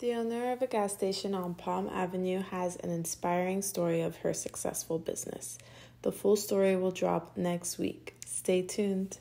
The owner of a gas station on Palm Avenue has an inspiring story of her successful business. The full story will drop next week. Stay tuned.